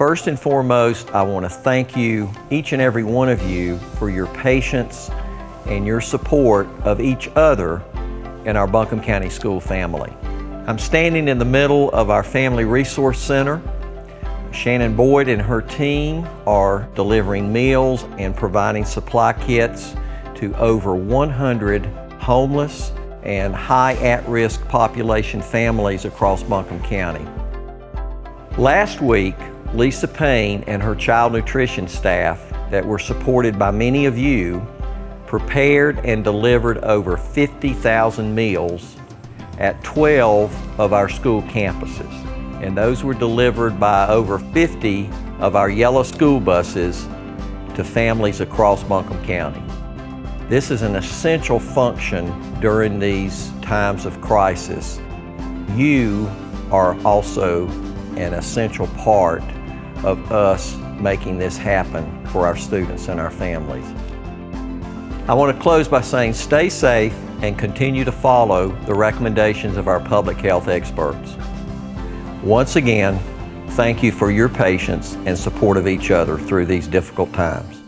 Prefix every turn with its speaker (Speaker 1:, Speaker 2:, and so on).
Speaker 1: First and foremost, I want to thank you, each and every one of you, for your patience and your support of each other in our Buncombe County School family. I'm standing in the middle of our Family Resource Center. Shannon Boyd and her team are delivering meals and providing supply kits to over 100 homeless and high at-risk population families across Buncombe County. Last week, Lisa Payne and her child nutrition staff that were supported by many of you prepared and delivered over 50,000 meals at 12 of our school campuses. And those were delivered by over 50 of our yellow school buses to families across Buncombe County. This is an essential function during these times of crisis. You are also an essential part of us making this happen for our students and our families. I want to close by saying stay safe and continue to follow the recommendations of our public health experts. Once again, thank you for your patience and support of each other through these difficult times.